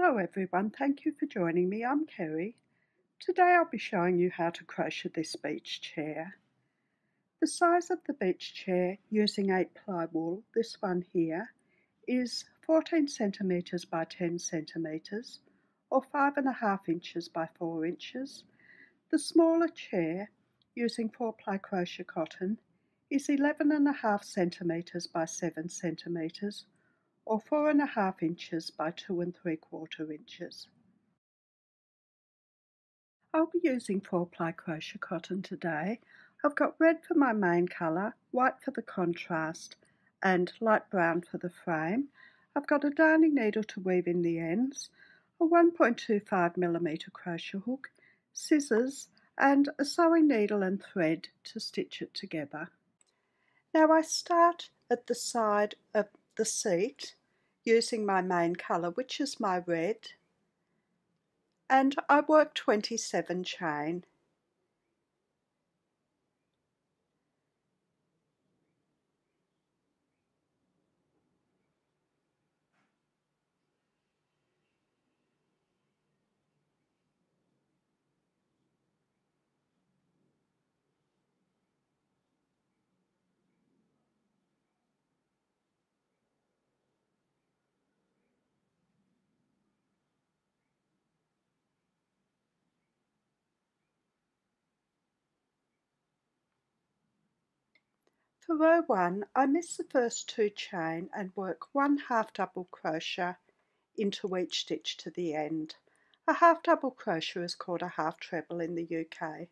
Hello everyone, thank you for joining me. I'm Kerri. Today I'll be showing you how to crochet this beach chair. The size of the beach chair using 8 ply wool, this one here, is 14 centimetres by 10 centimetres or 5.5 inches by 4 inches. The smaller chair using 4 ply crochet cotton is 11.5 centimetres by 7 centimetres or 4.5 inches by 2 and 3 quarter inches. I'll be using 4 ply crochet cotton today I've got red for my main colour, white for the contrast and light brown for the frame. I've got a darning needle to weave in the ends, a 1.25mm crochet hook, scissors and a sewing needle and thread to stitch it together. Now I start at the side of the seat using my main colour which is my red. And I work 27 chain For row 1 I miss the first two chain and work one half double crochet into each stitch to the end. A half double crochet is called a half treble in the UK.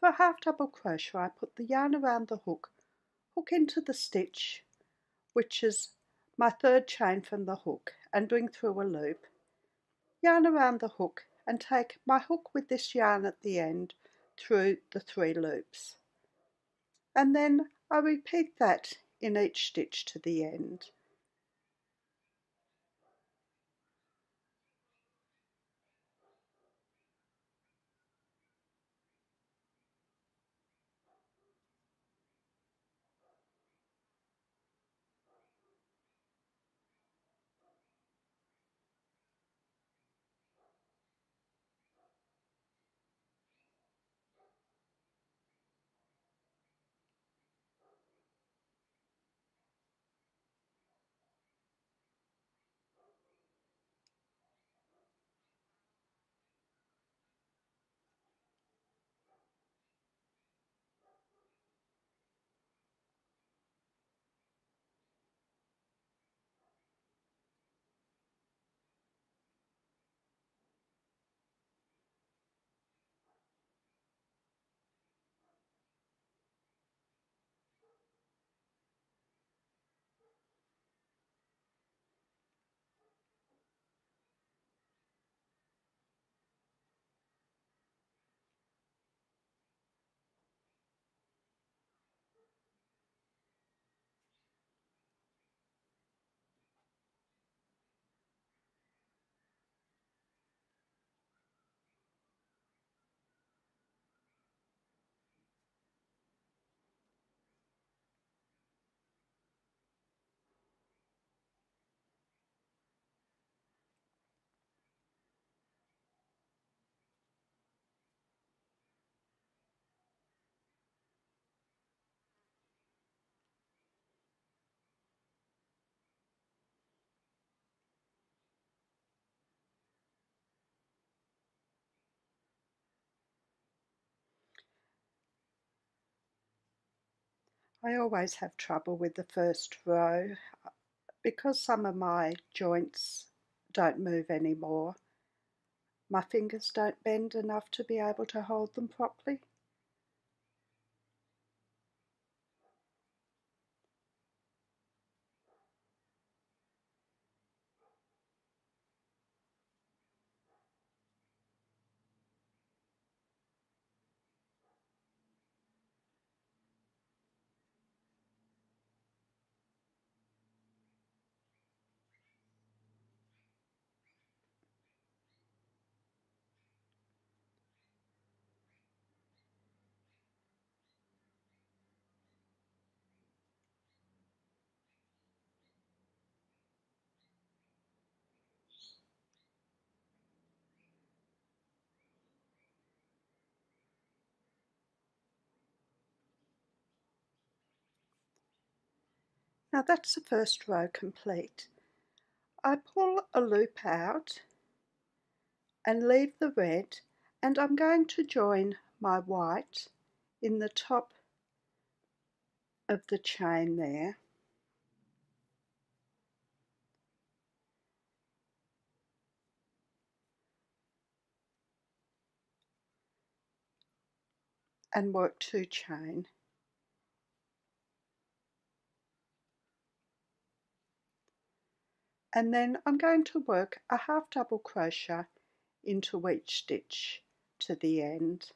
For a half double crochet I put the yarn around the hook, hook into the stitch which is my third chain from the hook and bring through a loop, yarn around the hook and take my hook with this yarn at the end through the three loops. And then I repeat that in each stitch to the end. I always have trouble with the first row because some of my joints don't move anymore. My fingers don't bend enough to be able to hold them properly. Now that's the first row complete. I pull a loop out and leave the red and I'm going to join my white in the top of the chain there and work two chain and then I'm going to work a half double crochet into each stitch to the end.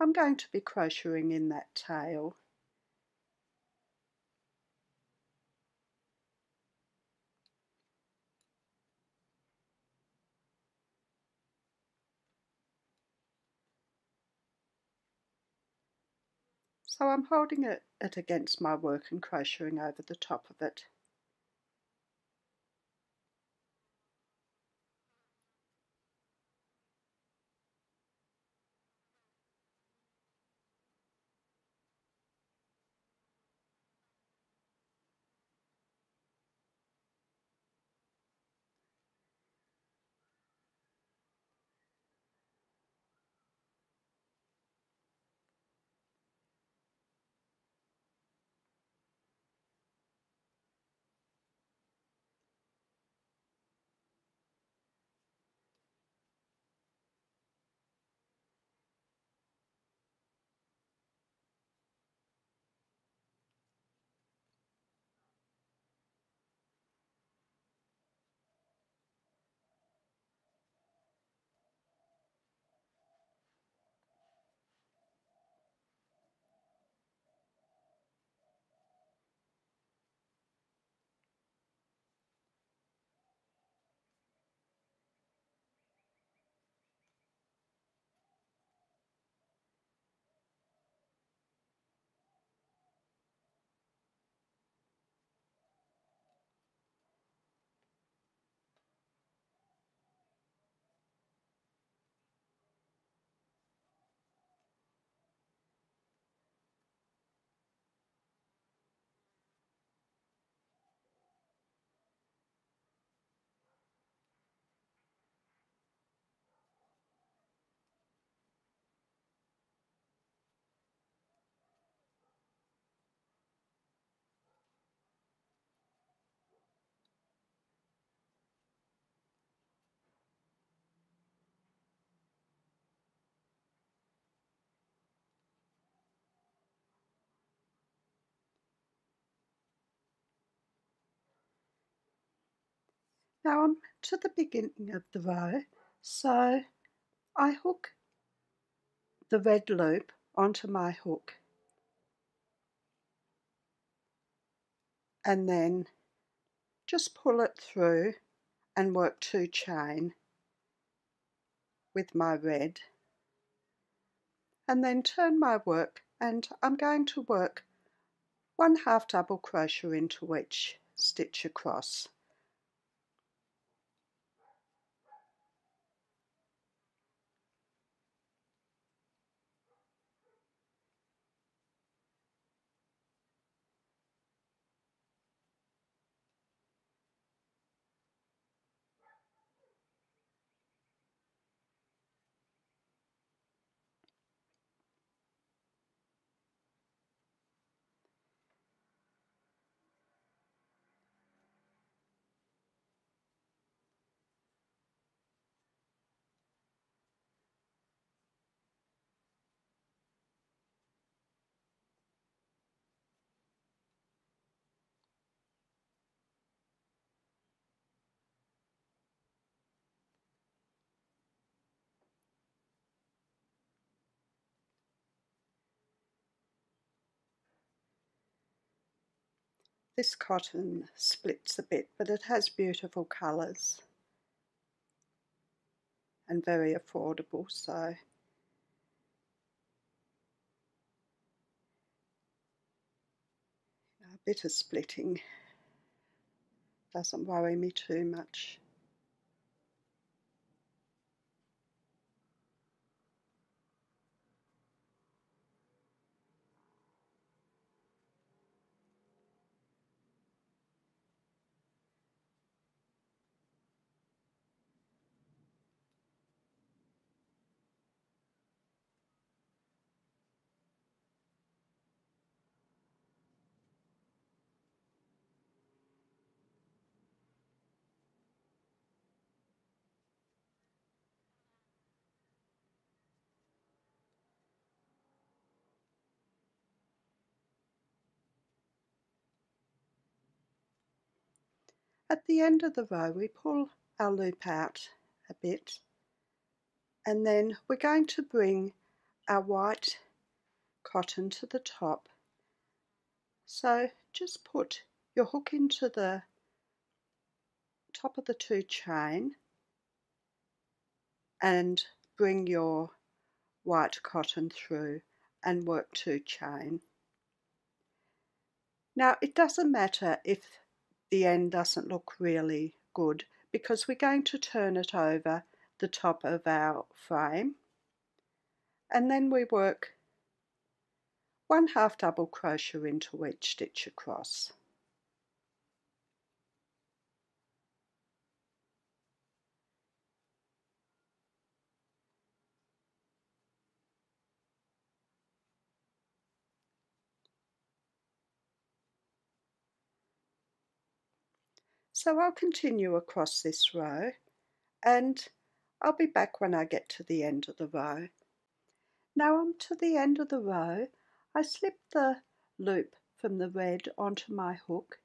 I'm going to be crocheting in that tail. So I'm holding it, it against my work and crocheting over the top of it. Now I'm to the beginning of the row, so I hook the red loop onto my hook. And then just pull it through and work two chain with my red. And then turn my work and I'm going to work one half double crochet into each stitch across This cotton splits a bit, but it has beautiful colours and very affordable, so a bit of splitting doesn't worry me too much. At the end of the row we pull our loop out a bit and then we're going to bring our white cotton to the top so just put your hook into the top of the two chain and bring your white cotton through and work two chain. Now it doesn't matter if the end doesn't look really good because we're going to turn it over the top of our frame and then we work one half double crochet into each stitch across. So I'll continue across this row and I'll be back when I get to the end of the row. Now I'm to the end of the row, I slip the loop from the red onto my hook,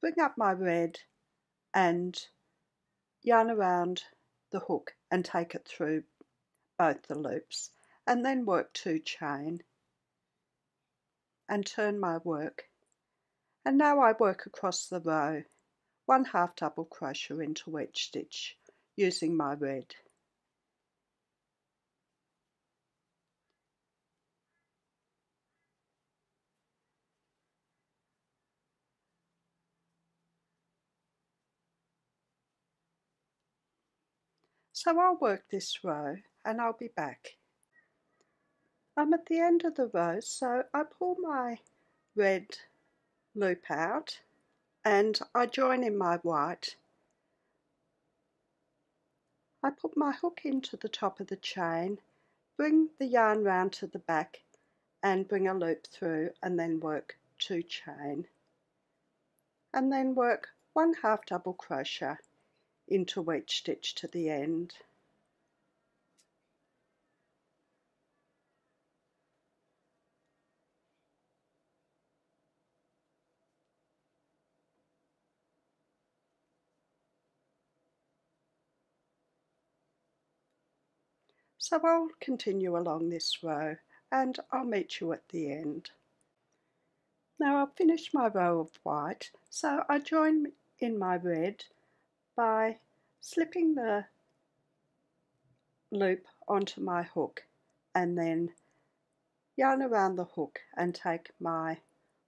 bring up my red and yarn around the hook and take it through both the loops and then work two chain and turn my work and now I work across the row one half double crochet into each stitch using my red. So I'll work this row and I'll be back. I'm at the end of the row so I pull my red loop out and I join in my white. I put my hook into the top of the chain, bring the yarn round to the back and bring a loop through and then work two chain and then work one half double crochet into each stitch to the end. So I'll continue along this row and I'll meet you at the end. Now I've finished my row of white, so I join in my red by slipping the loop onto my hook and then yarn around the hook and take my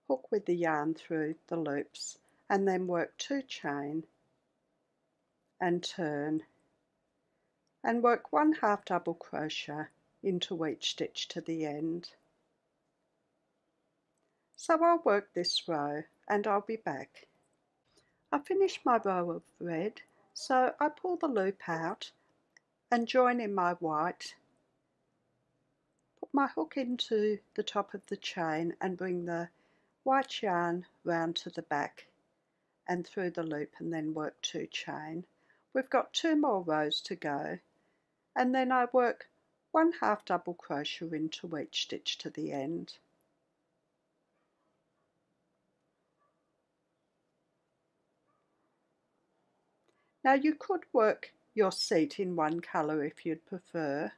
hook with the yarn through the loops and then work two chain and turn and work one half double crochet into each stitch to the end. So I'll work this row and I'll be back. I finished my row of red so I pull the loop out and join in my white put my hook into the top of the chain and bring the white yarn round to the back and through the loop and then work two chain. We've got two more rows to go and then I work one half double crochet into each stitch to the end. Now you could work your seat in one colour if you'd prefer.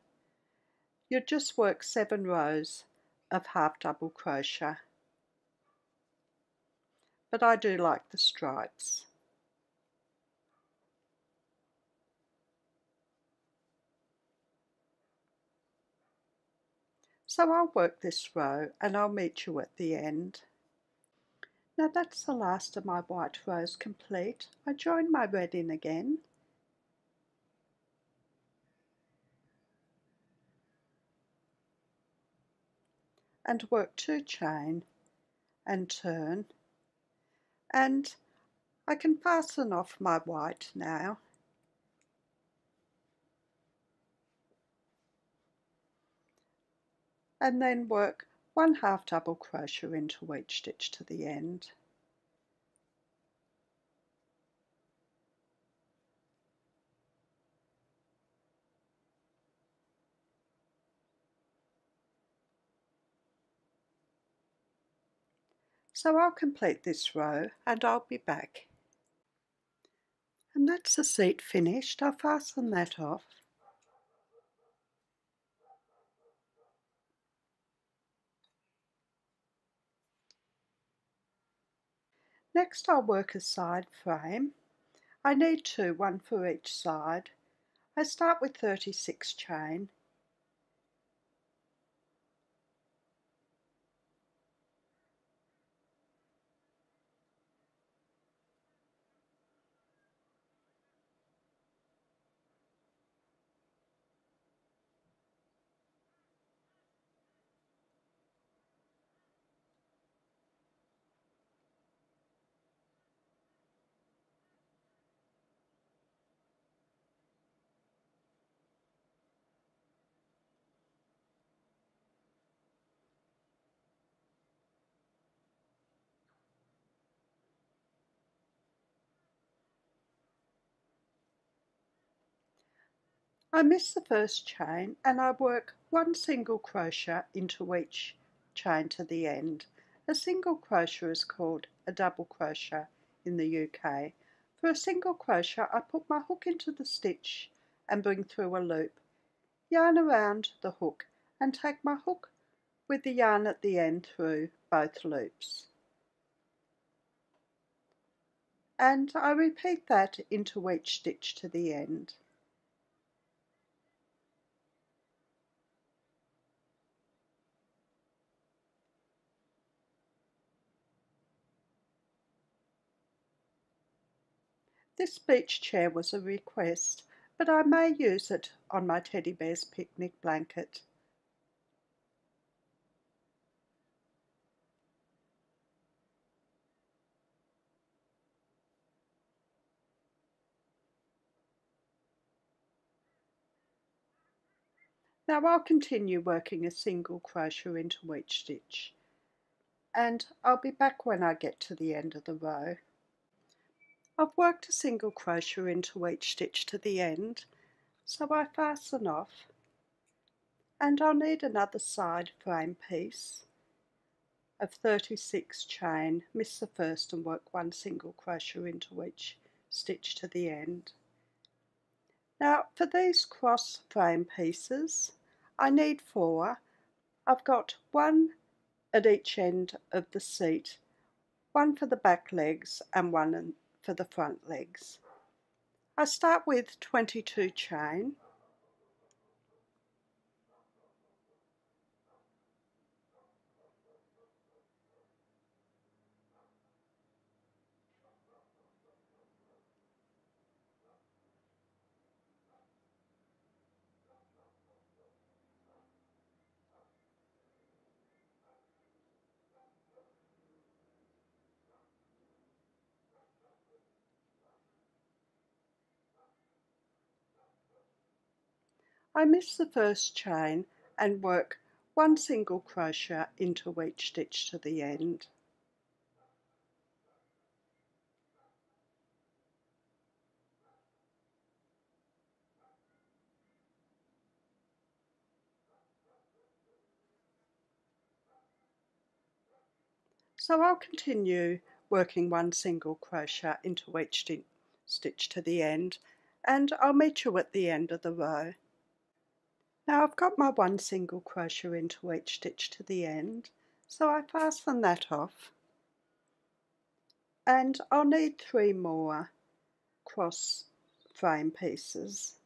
You'd just work seven rows of half double crochet. But I do like the stripes. So I'll work this row and I'll meet you at the end. Now that's the last of my white rows complete. I join my red in again. and work two chain and turn and I can fasten off my white now and then work one half double crochet into each stitch to the end. So I'll complete this row and I'll be back. And that's the seat finished. I'll fasten that off. Next I'll work a side frame. I need two, one for each side. I start with 36 chain I miss the first chain and I work one single crochet into each chain to the end. A single crochet is called a double crochet in the UK. For a single crochet I put my hook into the stitch and bring through a loop. Yarn around the hook and take my hook with the yarn at the end through both loops. And I repeat that into each stitch to the end. This beach chair was a request, but I may use it on my teddy bear's picnic blanket. Now I'll continue working a single crochet into each stitch and I'll be back when I get to the end of the row. I've worked a single crochet into each stitch to the end so I fasten off and I'll need another side frame piece of 36 chain, miss the first and work one single crochet into each stitch to the end. Now for these cross frame pieces I need four. I've got one at each end of the seat, one for the back legs and one for the front legs. I start with 22 chain I miss the first chain and work one single crochet into each stitch to the end. So I'll continue working one single crochet into each stitch to the end and I'll meet you at the end of the row. Now I've got my one single crochet into each stitch to the end so I fasten that off and I'll need three more cross frame pieces.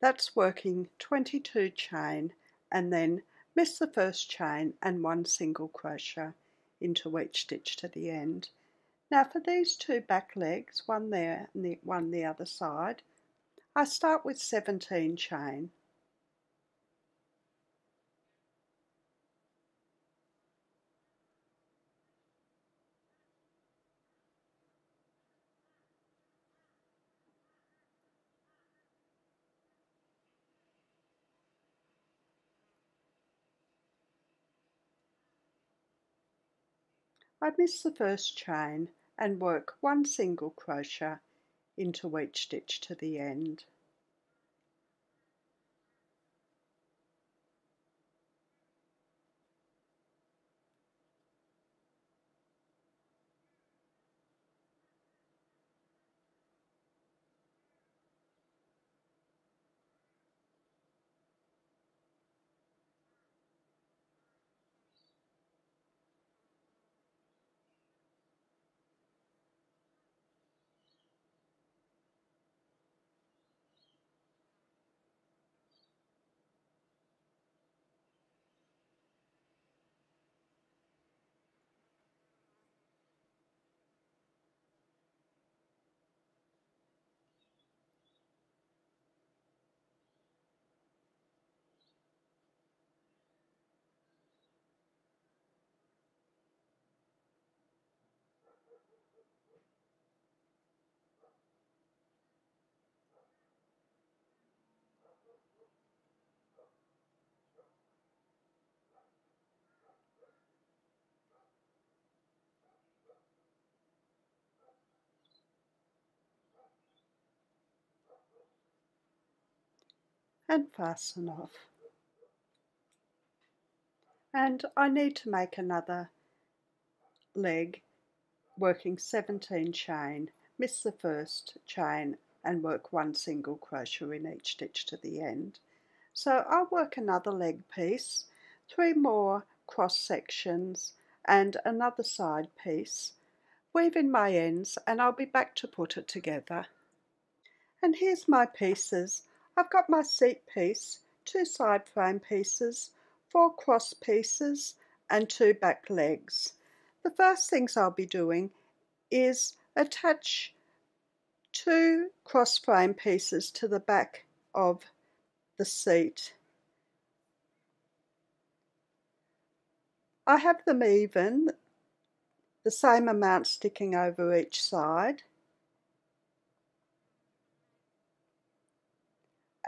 That's working 22 chain and then miss the first chain and one single crochet into each stitch to the end. Now for these two back legs, one there and the one the other side, I start with 17 chain. I miss the first chain and work one single crochet into each stitch to the end. And fasten off. And I need to make another leg working 17 chain, miss the first chain and work one single crochet in each stitch to the end. So I'll work another leg piece, three more cross sections and another side piece, weave in my ends and I'll be back to put it together. And here's my pieces. I've got my seat piece, two side frame pieces, four cross pieces and two back legs. The first things I'll be doing is attach two cross frame pieces to the back of the seat. I have them even, the same amount sticking over each side.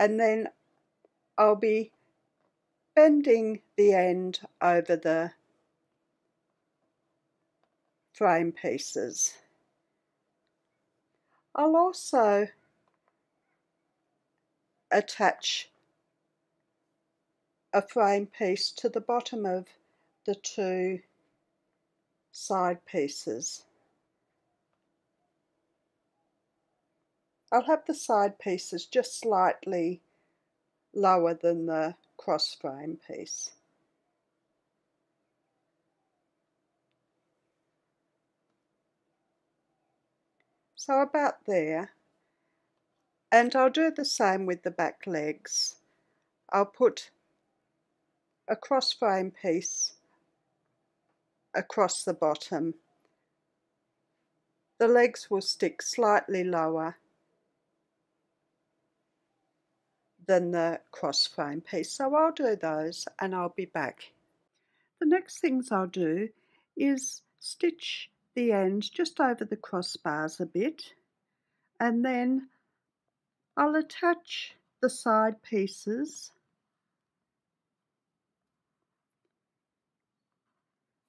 And then I'll be bending the end over the frame pieces. I'll also attach a frame piece to the bottom of the two side pieces. I'll have the side pieces just slightly lower than the cross frame piece. So about there. And I'll do the same with the back legs. I'll put a cross frame piece across the bottom. The legs will stick slightly lower than the cross frame piece. So I'll do those and I'll be back. The next things I'll do is stitch the end just over the crossbars a bit and then I'll attach the side pieces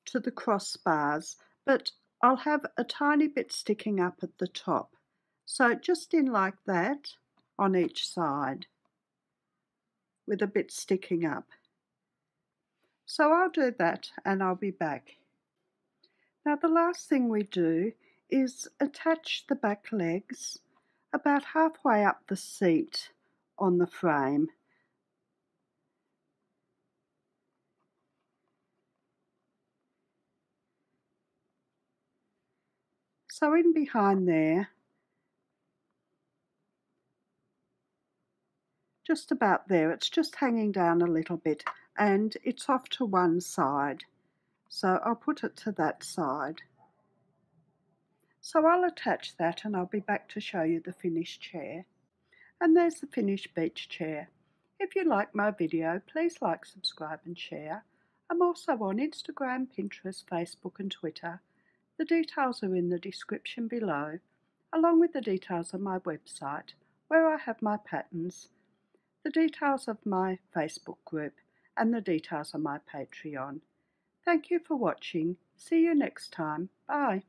to the crossbars but I'll have a tiny bit sticking up at the top so just in like that on each side with a bit sticking up. So I'll do that and I'll be back. Now the last thing we do is attach the back legs about halfway up the seat on the frame. So in behind there just about there. It's just hanging down a little bit and it's off to one side. So I'll put it to that side. So I'll attach that and I'll be back to show you the finished chair. And there's the finished beach chair. If you like my video, please like, subscribe and share. I'm also on Instagram, Pinterest, Facebook and Twitter. The details are in the description below, along with the details of my website, where I have my patterns the details of my Facebook group, and the details of my Patreon. Thank you for watching. See you next time. Bye.